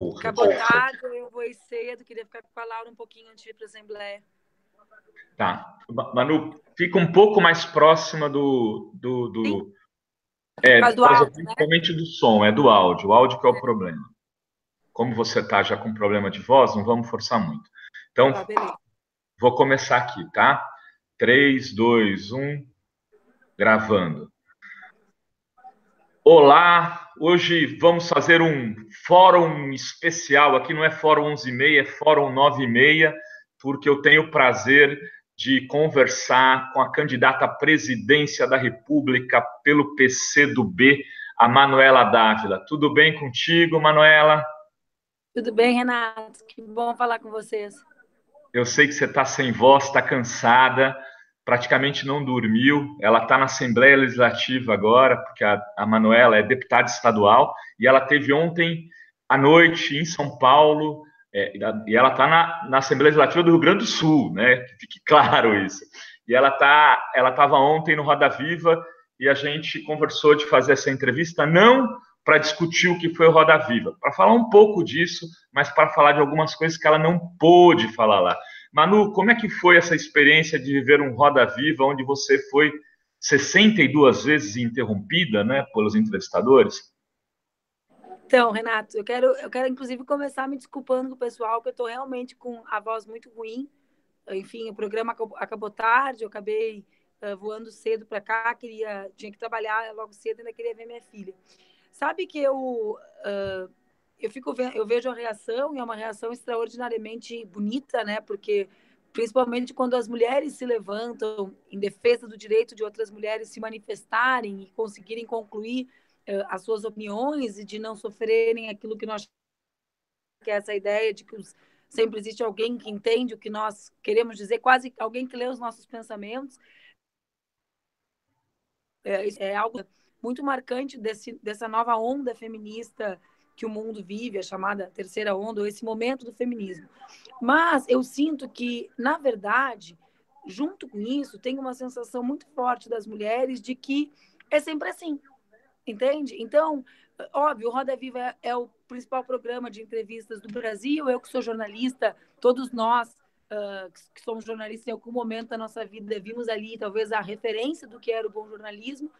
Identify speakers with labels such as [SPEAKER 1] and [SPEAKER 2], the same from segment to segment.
[SPEAKER 1] Acabou tarde, eu vou ir cedo, queria ficar com a Laura um pouquinho antes de ir para a Assembleia.
[SPEAKER 2] Tá. Manu, fica um pouco mais próxima do. do, do... É, do áudio, né? principalmente né? do som, é do áudio. O áudio que é o é. problema. Como você está já com problema de voz, não vamos forçar muito. Então, ah, vou começar aqui, tá? 3, 2, 1, gravando. Olá, hoje vamos fazer um fórum especial. Aqui não é fórum 11 e meia, é fórum 9 e meia, porque eu tenho o prazer de conversar com a candidata à presidência da República pelo PCdoB, a Manuela Dávila. Tudo bem contigo, Manuela?
[SPEAKER 1] Tudo bem, Renato. Que bom falar com vocês.
[SPEAKER 2] Eu sei que você está sem voz, está cansada, praticamente não dormiu. Ela está na Assembleia Legislativa agora, porque a, a Manuela é deputada estadual, e ela teve ontem à noite em São Paulo é, e ela está na, na, Assembleia Legislativa do Rio Grande do Sul, né? Que fique claro isso. E ela tá, ela estava ontem no Roda Viva e a gente conversou de fazer essa entrevista não para discutir o que foi o Roda Viva, para falar um pouco disso, mas para falar de algumas coisas que ela não pôde falar lá. Manu, como é que foi essa experiência de viver um Roda Viva onde você foi 62 vezes interrompida, né, pelos entrevistadores?
[SPEAKER 1] Então, Renato, eu quero, eu quero inclusive começar me desculpando com o pessoal, que eu estou realmente com a voz muito ruim. Enfim, o programa acabou tarde, eu acabei uh, voando cedo para cá, queria, tinha que trabalhar logo cedo, ainda queria ver minha filha. Sabe que eu uh, eu fico eu vejo a reação e é uma reação extraordinariamente bonita, né? Porque principalmente quando as mulheres se levantam em defesa do direito de outras mulheres se manifestarem e conseguirem concluir uh, as suas opiniões e de não sofrerem aquilo que nós que é essa ideia de que os, sempre existe alguém que entende o que nós queremos dizer, quase alguém que lê os nossos pensamentos. É, é algo muito marcante desse, dessa nova onda feminista que o mundo vive, a chamada terceira onda, ou esse momento do feminismo. Mas eu sinto que, na verdade, junto com isso, tem uma sensação muito forte das mulheres de que é sempre assim. Entende? Então, óbvio, o Roda Viva é, é, o principal programa de entrevistas do Brasil. Eu que sou jornalista, todos nós uh, que somos jornalistas em algum momento da nossa vida vimos ali talvez a referência do que era o bom jornalismo.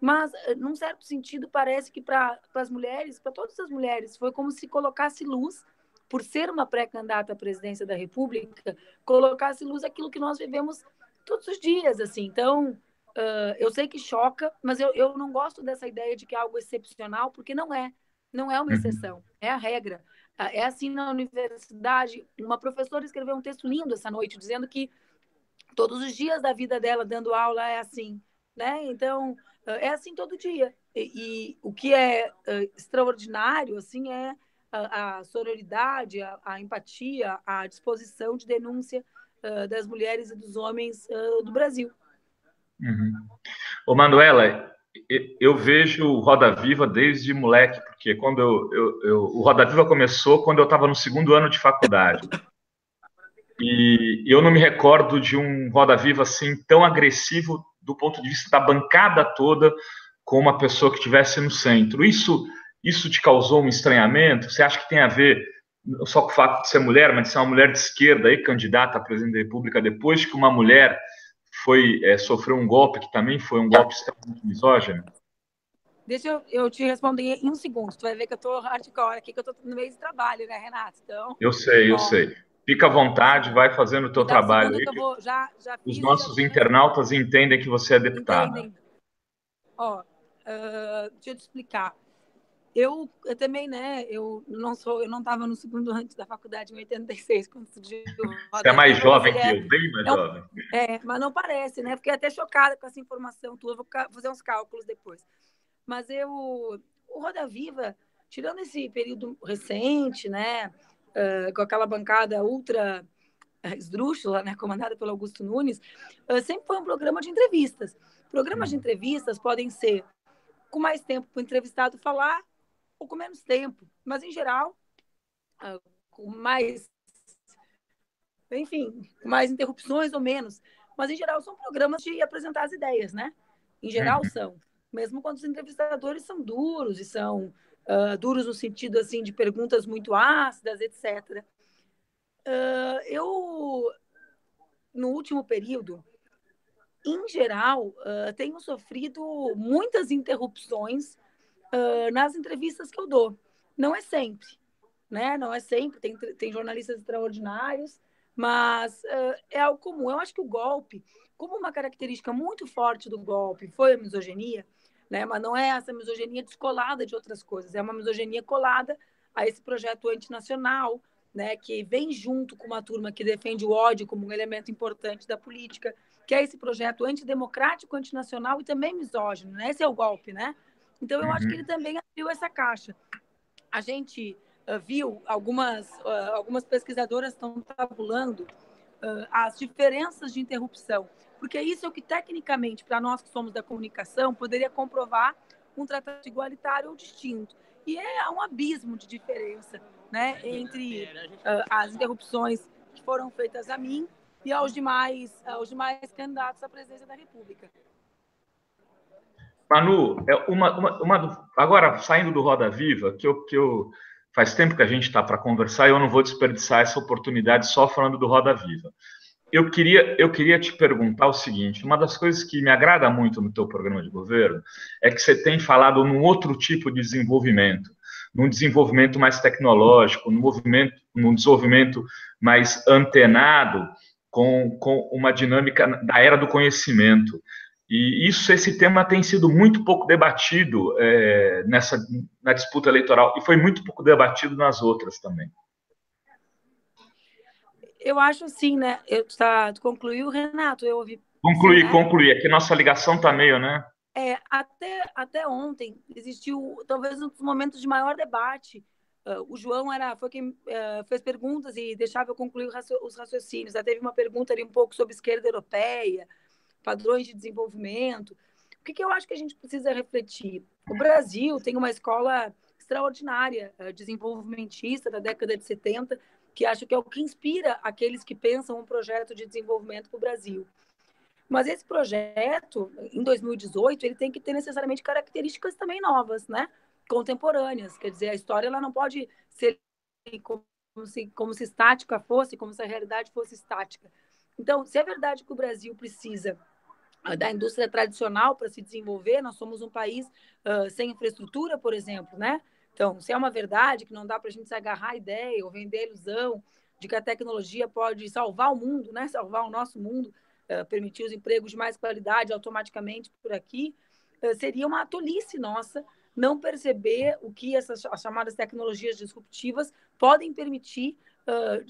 [SPEAKER 1] Mas, num certo sentido, parece que para as mulheres, para todas as mulheres, foi como se colocasse luz, por ser uma pré-candidata à presidência da República, colocasse luz aquilo que nós vivemos todos os dias, assim. Então, Uh, eu sei que choca, mas eu, eu não gosto dessa ideia de que é algo excepcional, porque não é. Não é uma uhum. exceção, é a regra. É assim na universidade. Uma professora escreveu um texto lindo essa noite, dizendo que todos os dias da vida dela dando aula é assim. Né? Então, uh, é assim todo dia. E, e o que é extraordinário assim é a, a sororidade, a, a, empatia, a disposição de denúncia das mulheres e dos homens do Brasil.
[SPEAKER 2] Uhum. Ô, Manuela, eu vejo o Roda Viva desde moleque, porque quando eu, eu, eu o Roda Viva começou quando eu estava no segundo ano de faculdade. E eu não me recordo de um Roda Viva assim tão agressivo do ponto de vista da bancada toda com uma pessoa que estivesse no centro. Isso, isso te causou um estranhamento? Você acha que tem a ver não só com o fato de ser mulher, mas de ser uma mulher de esquerda e candidata a presidente da República depois que uma mulher foi é, sofreu um golpe que também foi um golpe extremamente misógino?
[SPEAKER 1] Deixa eu, eu te responder em um segundo. Tu vai ver que eu estou hardcore aqui, que eu estou no meio de trabalho, né, Renato? Então,
[SPEAKER 2] eu sei, eu sei. Fica à vontade, vai fazendo o teu trabalho aí. Vou, já, já Os nossos já... internautas entendem que você é deputada.
[SPEAKER 1] Ó, uh, deixa eu te explicar. Eu, eu também, né? Eu não sou, eu não estava no segundo ano da faculdade em 86 quando surgiu.
[SPEAKER 2] Você é mais jovem que eu, bem mais é, jovem.
[SPEAKER 1] É, mas não parece, né? Fiquei até chocada com essa informação tua. Vou fazer uns cálculos depois. Mas eu, o Roda Viva, tirando esse período recente, né? Uh, com aquela bancada ultra esdrúxula, né, comandada pelo Augusto Nunes, uh, sempre foi um programa de entrevistas. Programas de hum. entrevistas podem ser com mais tempo para o entrevistado falar ou com menos tempo, mas em geral, ah, com mais, enfim, com mais interrupções ou menos. Mas em geral são programas de apresentar as ideias, né? Em geral uhum. são. Mesmo quando os entrevistadores são duros e são uh, duros no sentido assim de perguntas muito ácidas, etc. Uh, eu, no último período, em geral, uh, tenho sofrido muitas interrupções nas entrevistas que eu dou. Não é sempre, né? Não é sempre. Tem, tem jornalistas extraordinários, mas é algo comum. Eu acho que o golpe, como uma característica muito forte do golpe foi a misoginia, né? Mas não é essa misoginia descolada de outras coisas. É uma misoginia colada a esse projeto antinacional, né? Que vem junto com uma turma que defende o ódio como um elemento importante da política que é esse projeto antidemocrático, antinacional e também misógino. Né? Esse é o golpe, né? Então, eu uhum. acho que uhum. ele também abriu essa caixa. A gente uh, viu algumas, uh, algumas pesquisadoras estão tabulando as diferenças de interrupção, porque isso é o que, tecnicamente, para nós que somos da comunicação, poderia comprovar um tratado igualitário ou distinto. E é um abismo de diferença né, entre as interrupções que foram feitas a mim e aos demais, aos demais candidatos à presidência da República.
[SPEAKER 2] Manu, é uma, uma, uma, agora saindo do Roda Viva, que eu, que eu faz tempo que a gente está para conversar e eu não vou desperdiçar essa oportunidade só falando do Roda Viva. Eu queria, eu queria te perguntar o seguinte: uma das coisas que me agrada muito no teu programa de governo é que você tem falado num outro tipo de desenvolvimento, num desenvolvimento mais tecnológico, num movimento, num desenvolvimento mais antenado com, com uma dinâmica da era do conhecimento. E isso, esse tema tem sido muito pouco debatido é, nessa na disputa eleitoral e foi muito pouco debatido nas outras também.
[SPEAKER 1] Eu acho assim, né? Eu tá, concluiu, Renato? Eu ouvi.
[SPEAKER 2] Concluí, né? concluí. Aqui nossa ligação tá meio, né?
[SPEAKER 1] É, até, até ontem existiu talvez um dos momentos de maior debate Uh, o João era, foi quem uh, fez perguntas e deixava eu concluir os raciocínios. Já teve uma pergunta ali um pouco sobre esquerda europeia, padrões de desenvolvimento. O que, que eu acho que a gente precisa refletir? O Brasil tem uma escola extraordinária, uh, desenvolvimentista da década de 70, que acho que é o que inspira aqueles que pensam um projeto de desenvolvimento para o Brasil. Mas esse projeto, em 2018, ele tem que ter necessariamente características também novas, né? contemporâneas. Quer dizer, a história ela não pode ser como se, como se estática fosse, como se a realidade fosse estática. Então, se é verdade que o Brasil precisa da indústria tradicional para se desenvolver, nós somos um país uh, sem infraestrutura, por exemplo, né? Então, se é uma verdade que não dá para a gente se agarrar a ideia ou vender a ilusão de que a tecnologia pode salvar o mundo, né? Salvar o nosso mundo, uh, permitir os empregos de mais qualidade automaticamente por aqui, uh, seria uma tolice nossa não perceber o que essas as chamadas tecnologias disruptivas podem permitir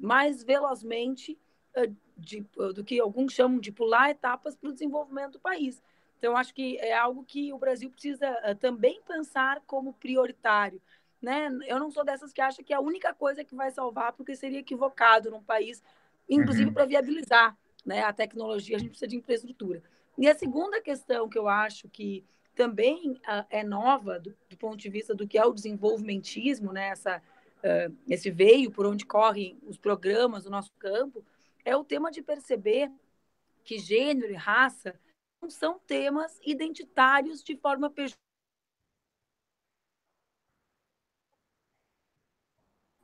[SPEAKER 1] mais velozmente de, uh, do que alguns chamam de pular etapas para o desenvolvimento do país. Então, acho que é algo que o Brasil precisa também pensar como prioritário. Né? Eu não sou dessas que acha que é a única coisa que vai salvar, porque seria equivocado num país, inclusive uhum. para viabilizar né, a tecnologia, a gente precisa de infraestrutura. E a segunda questão que eu acho que também uh, é nova do, do, ponto de vista do que é o desenvolvimentismo, né? Essa, uh, esse veio por onde correm os programas do nosso campo, é o tema de perceber que gênero e raça não são temas identitários de forma pejorativa.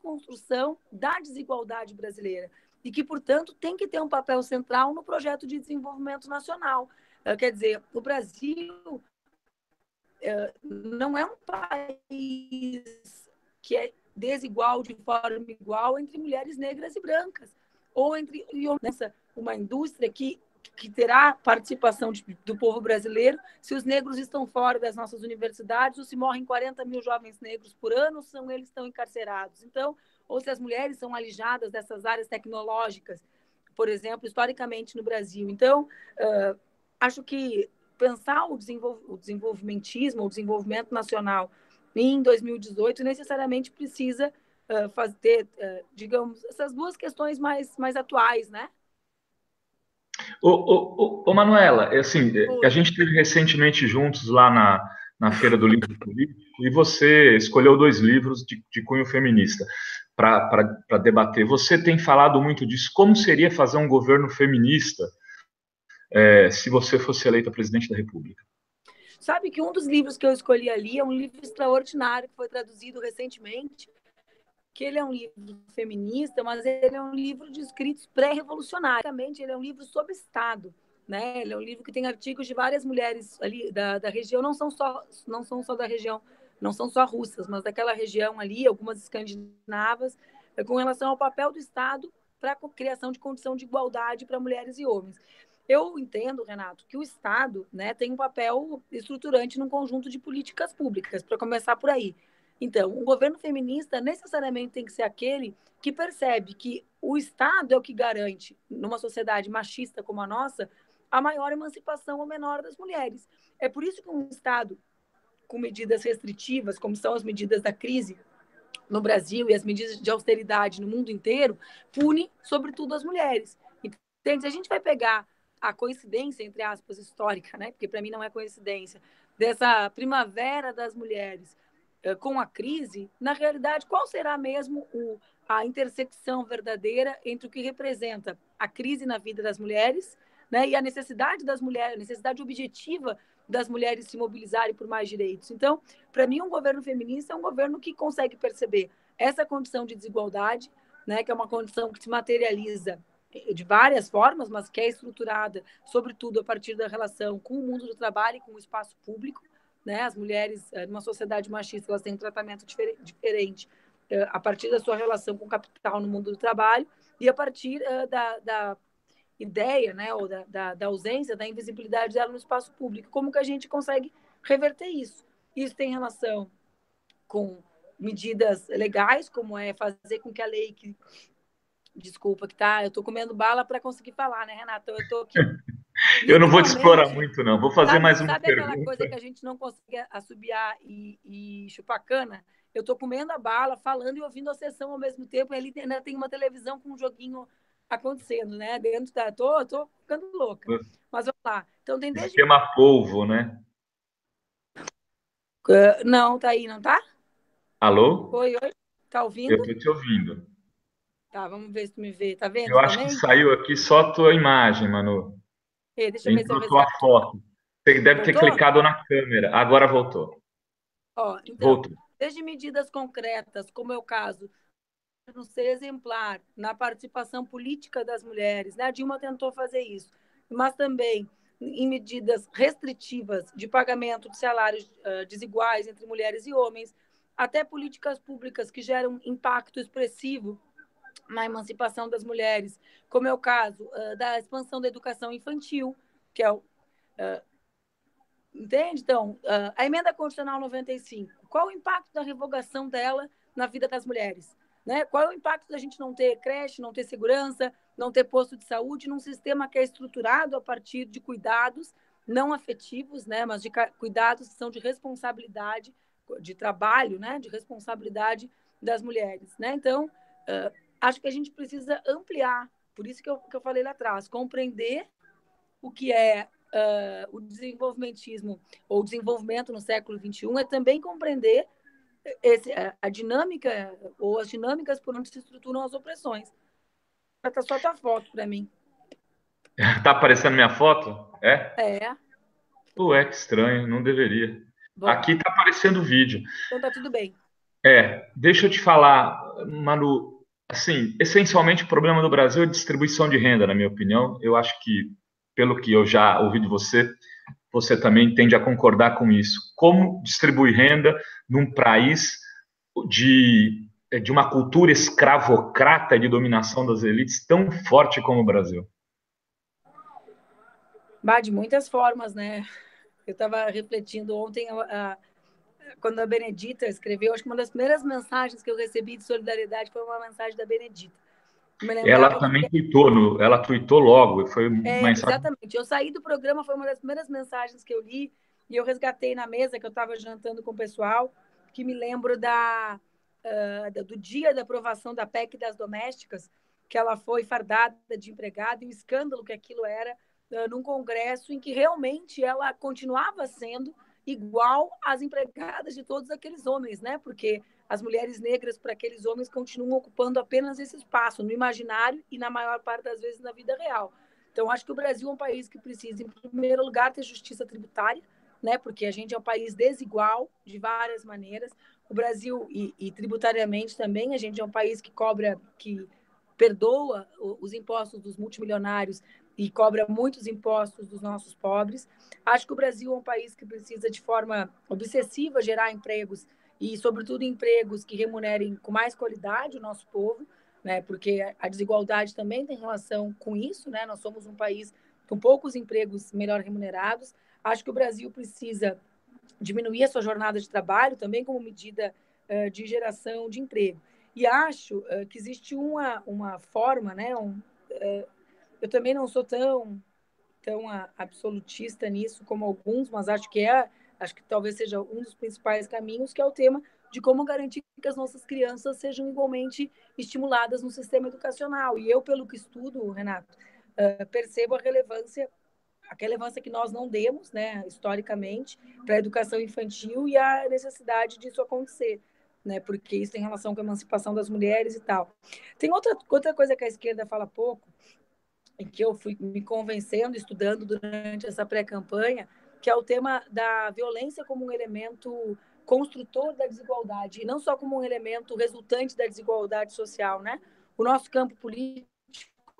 [SPEAKER 1] construção da desigualdade brasileira e que, portanto, tem que ter um papel central no projeto de desenvolvimento nacional. Uh, quer dizer, o Brasil é, não é um país que é desigual de forma igual entre mulheres negras e brancas, ou entre nessa uma indústria que que terá participação de, do povo brasileiro se os negros estão fora das nossas universidades ou se morrem 40 mil jovens negros por ano, são eles estão encarcerados. Então, ou se as mulheres são alijadas dessas áreas tecnológicas, por exemplo, historicamente no Brasil. Então, uh, acho que pensar o, desenvol o desenvolvimentismo, o desenvolvimento nacional em 2018 necessariamente precisa uh, fazer, uh, digamos, essas duas questões mais, mais atuais, né?
[SPEAKER 2] Ô, ô, ô, Manuela, é assim, a gente esteve recentemente juntos lá na, na Feira do Livro Político e você escolheu dois livros de, de cunho feminista para debater. Você tem falado muito disso. Como seria fazer um governo feminista? é, se você fosse eleita presidente da República?
[SPEAKER 1] Sabe que um dos livros que eu escolhi ali é um livro extraordinário que foi traduzido recentemente, que ele é um livro feminista, mas ele é um livro de escritos pré-revolucionários. Ele é um livro sobre Estado, né? Ele é um livro que tem artigos de várias mulheres ali da, da região, não são só não são só da região, não são só russas, mas daquela região ali, algumas escandinavas, é com relação ao papel do Estado para a criação de condição de igualdade para mulheres e homens. Eu entendo, Renato, que o Estado né, tem um papel estruturante num conjunto de políticas públicas, para começar por aí. Então, um governo feminista necessariamente tem que ser aquele que percebe que o Estado é o que garante, numa sociedade machista como a nossa, a maior emancipação ou menor das mulheres. É por isso que um Estado com medidas restritivas, como são as medidas da crise no Brasil e as medidas de austeridade no mundo inteiro, pune, sobretudo, as mulheres. Então, se a gente vai pegar a coincidência, entre aspas, histórica, né? porque para mim não é coincidência, dessa primavera das mulheres com a crise, na realidade, qual será mesmo o, a intersecção verdadeira entre o que representa a crise na vida das mulheres né, e a necessidade das mulheres, a necessidade objetiva das mulheres se mobilizarem por mais direitos. Então, para mim, um governo feminista é um governo que consegue perceber essa condição de desigualdade, né, que é uma condição que se materializa de várias formas, mas que é estruturada, sobretudo, a partir da relação com o mundo do trabalho e com o espaço público, né? As mulheres, eh, numa sociedade machista, elas têm um tratamento diferente eh, a partir da sua relação com o capital no mundo do trabalho e a partir eh, da, da ideia, né, ou da, da, da, ausência, da invisibilidade dela no espaço público. Como que a gente consegue reverter isso? Isso tem relação com medidas legais, como é fazer com que a lei que desculpa que tá, eu tô comendo bala para conseguir falar, né, Renata? Eu tô aqui
[SPEAKER 2] Eu não vou te explorar muito, não. Vou fazer
[SPEAKER 1] sabe,
[SPEAKER 2] mais uma
[SPEAKER 1] sabe
[SPEAKER 2] pergunta.
[SPEAKER 1] Sabe aquela coisa que a gente não consegue assobiar e, e chupar cana? Eu estou comendo a bala, falando e ouvindo a sessão ao mesmo tempo. E ali ainda tem uma televisão com um joguinho acontecendo, né? Dentro da... Tô, tô ficando louca. Mas vamos lá. Então tem desde...
[SPEAKER 2] Esquema polvo, né?
[SPEAKER 1] Uh, não, tá aí, não tá?
[SPEAKER 2] Alô?
[SPEAKER 1] Oi, oi. Tá ouvindo?
[SPEAKER 2] Eu tô te ouvindo.
[SPEAKER 1] Tá, vamos ver se tu me vê. Tá vendo
[SPEAKER 2] Eu acho
[SPEAKER 1] também?
[SPEAKER 2] que saiu aqui só a tua imagem, Manu.
[SPEAKER 1] Ei, deixa eu ver se eu
[SPEAKER 2] Entrou tua
[SPEAKER 1] resgato.
[SPEAKER 2] foto. Você deve ter
[SPEAKER 1] Voltou?
[SPEAKER 2] clicado na câmera. Agora voltou.
[SPEAKER 1] Ó, então,
[SPEAKER 2] Voltou.
[SPEAKER 1] desde medidas concretas, como é o caso no ser exemplar na participação política das mulheres, né? A Dilma tentou fazer isso, mas também em medidas restritivas de pagamento de salários uh, desiguais entre mulheres e homens, até políticas públicas que geram impacto expressivo na emancipação das mulheres, como é o caso uh, da expansão da educação infantil, que é o. Uh, entende? Então, uh, a emenda constitucional 95, qual o impacto da revogação dela na vida das mulheres? Né? Qual é o impacto da gente não ter creche, não ter segurança, não ter posto de saúde num sistema que é estruturado a partir de cuidados não afetivos, né? mas de cuidados que são de responsabilidade, de trabalho, né? de responsabilidade das mulheres. Né? Então, uh, acho que a gente precisa ampliar, por isso que eu, que eu falei lá atrás, compreender o que é uh, o desenvolvimentismo ou desenvolvimento no século XXI é também compreender esse, a, dinâmica ou as dinâmicas por onde se estruturam as opressões. Tá só tua foto para mim.
[SPEAKER 2] Tá aparecendo minha foto?
[SPEAKER 1] É? É.
[SPEAKER 2] Ué, que estranho, não deveria.
[SPEAKER 1] Bom,
[SPEAKER 2] Aqui tá aparecendo o vídeo.
[SPEAKER 1] então tá tudo bem.
[SPEAKER 2] É, deixa eu te falar, Manu, assim, essencialmente o problema do Brasil é distribuição de renda, na minha opinião. Eu acho que, pelo que eu já ouvi de você, você também tende a concordar com isso. Como distribuir renda num país de, de uma cultura escravocrata de dominação das elites tão forte como o Brasil?
[SPEAKER 1] Bah, de muitas formas, né? Eu estava refletindo ontem, a, quando a Benedita escreveu, acho que uma das primeiras mensagens que eu recebi de solidariedade foi uma mensagem da Benedita.
[SPEAKER 2] Ela também que... tweetou, no, ela tweetou logo, foi
[SPEAKER 1] é, Exatamente. Eu saí do programa, foi uma das primeiras mensagens que eu li, e eu resgatei na mesa que eu estava jantando com o pessoal, que me lembro da, uh, do dia da aprovação da PEC das domésticas, que ela foi fardada de empregada, e o escândalo que aquilo era uh, num congresso em que realmente ela continuava sendo igual às empregadas de todos aqueles homens, né? Porque as mulheres negras para aqueles homens continuam ocupando apenas esse espaço no imaginário e na maior parte das vezes na vida real. Então acho que o Brasil é um país que precisa, em primeiro lugar, ter justiça tributária, né? Porque a gente é um país desigual de várias maneiras. O Brasil e, e tributariamente também a gente é um país que cobra, que perdoa os impostos dos multimilionários e cobra muitos impostos dos nossos pobres. Acho que o Brasil é um país que precisa de forma obsessiva gerar empregos e, sobretudo, empregos que remunerem com mais qualidade o nosso povo, né? Porque a desigualdade também tem relação com isso, né? Nós somos um país com poucos empregos melhor remunerados. Acho que o Brasil precisa diminuir a sua jornada de trabalho também como medida uh, de geração de emprego. E acho uh, que existe uma, uma forma, né? Um, uh, eu também não sou tão tão absolutista nisso como alguns, mas acho que é, acho que talvez seja um dos principais caminhos, que é o tema de como garantir que as nossas crianças sejam igualmente estimuladas no sistema educacional. E eu, pelo que estudo, Renato, uh, percebo a relevância a relevância que nós não demos, né, historicamente, para a educação infantil e a necessidade disso acontecer, né, porque isso tem relação com a emancipação das mulheres e tal. Tem outra, outra coisa que a esquerda fala pouco, em que eu fui me convencendo, estudando durante essa pré-campanha, que é o tema da violência como um elemento construtor da desigualdade, e não só como um elemento resultante da desigualdade social, né? O nosso campo político,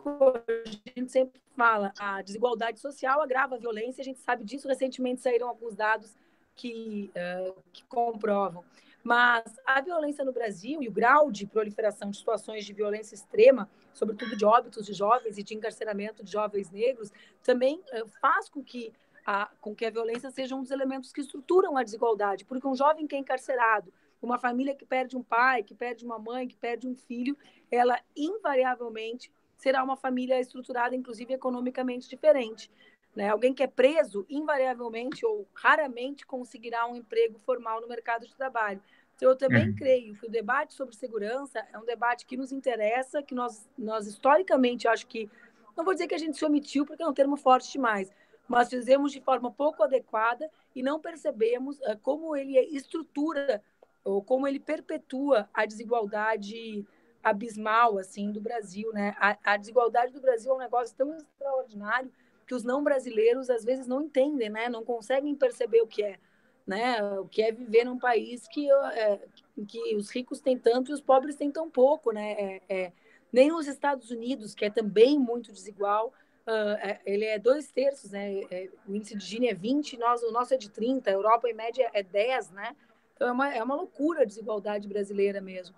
[SPEAKER 1] a gente sempre fala, a desigualdade social agrava a violência, a gente sabe disso, recentemente saíram alguns dados que, uh, que comprovam. Mas a violência no Brasil e o grau de proliferação de situações de violência extrema, sobretudo de óbitos de jovens e de encarceramento de jovens negros, também uh, faz com que a, com que a violência seja um dos elementos que estruturam a desigualdade. Porque um jovem que é encarcerado, uma família que perde um pai, que perde uma mãe, que perde um filho, ela invariavelmente será uma família estruturada, inclusive economicamente diferente. Né? Alguém que é preso, invariavelmente ou raramente conseguirá um emprego formal no mercado de trabalho. Então, eu também uhum. creio que o debate sobre segurança é um debate que nos interessa, que nós, nós historicamente, acho que, não vou dizer que a gente se omitiu, porque é um termo forte demais, mas fizemos de forma pouco adequada e não percebemos uh, como ele estrutura ou como ele perpetua a desigualdade abismal assim do Brasil, né? A, a desigualdade do Brasil é um negócio tão extraordinário que os não brasileiros às vezes não entendem, né? Não conseguem perceber o que é, né? O que é viver num país que, é, que os ricos têm tanto e os pobres têm tão pouco, né? É, é, nem os Estados Unidos, que é também muito desigual, uh, ele é dois terços, né? É, o índice de Gini é 20, nós, o nosso é de 30, a Europa em média é 10, né? Então é uma, é uma loucura a desigualdade brasileira mesmo.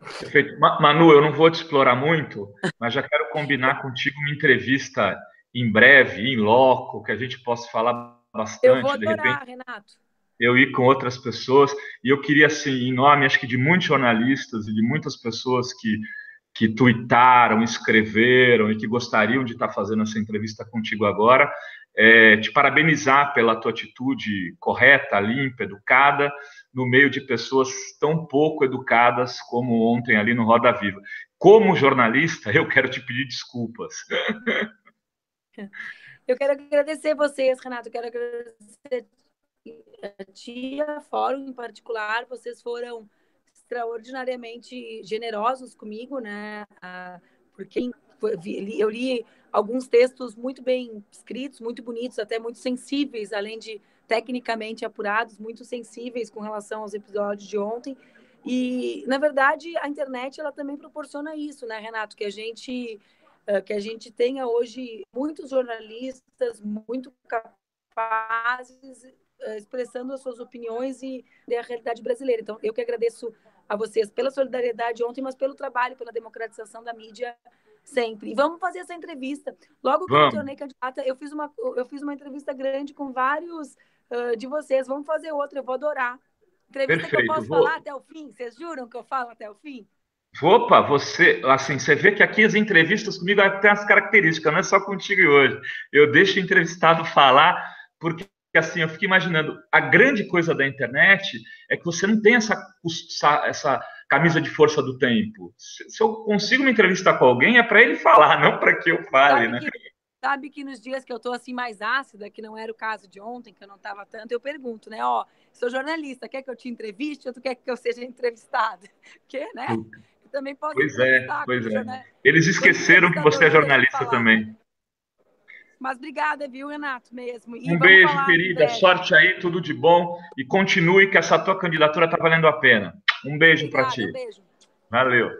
[SPEAKER 2] Perfeito. Manu, eu não vou te explorar muito, mas já quero combinar contigo uma entrevista em breve, em loco, que a gente possa falar bastante. Eu
[SPEAKER 1] vou adorar, de repente, Renato.
[SPEAKER 2] Eu ir com outras pessoas. E eu queria, assim, em nome, acho que de muitos jornalistas e de muitas pessoas que, que tuitaram, escreveram e que gostariam de estar fazendo essa entrevista contigo agora, é, te parabenizar pela tua atitude correta, limpa, educada, no meio de pessoas tão pouco educadas como ontem ali no Roda Viva. Como jornalista, eu quero te pedir desculpas.
[SPEAKER 1] Eu quero agradecer vocês, Renato. Eu quero agradecer a ti, a Fórum em particular. Vocês foram extraordinariamente generosos comigo, né? Porque eu li alguns textos muito bem escritos, muito bonitos, até muito sensíveis, além de tecnicamente apurados, muito sensíveis com relação aos episódios de ontem. E, na verdade, a internet ela também proporciona isso, né, Renato? Que a gente que a gente tenha hoje muitos jornalistas muito capazes expressando as suas opiniões e a realidade brasileira. Então, eu que agradeço a vocês pela solidariedade ontem, mas pelo trabalho, pela democratização da mídia sempre. E vamos fazer essa entrevista. Logo que vamos. eu me tornei candidata, eu fiz uma, eu fiz uma entrevista grande com vários uh, de vocês. Vamos fazer outra, eu vou adorar. Entrevista Perfeito. que eu posso vou... falar até o fim. Vocês juram que eu falo até o fim?
[SPEAKER 2] Opa, você, assim, você vê que aqui as entrevistas comigo têm as características, não é só contigo hoje. Eu deixo o entrevistado falar, porque assim, eu fico imaginando, a grande coisa da internet é que você não tem essa, essa camisa de força do tempo. Se eu consigo me entrevistar com alguém, é para ele falar, não para que eu fale, né?
[SPEAKER 1] Sabe que nos dias que eu tô assim mais ácida, que não era o caso de ontem, que eu não tava tanto, eu pergunto, né? Ó, sou jornalista, quer que eu te entreviste ou tu quer que eu seja entrevistada? Porque, né? Eu também posso
[SPEAKER 2] Pois é, pois é. Eles esqueceram que você é jornalista também.
[SPEAKER 1] Mas obrigada, viu, Renato, mesmo.
[SPEAKER 2] E um beijo, querida. Sorte aí, tudo de bom. E continue que essa tua candidatura está valendo a pena. Um beijo para ti. Um beijo. Valeu.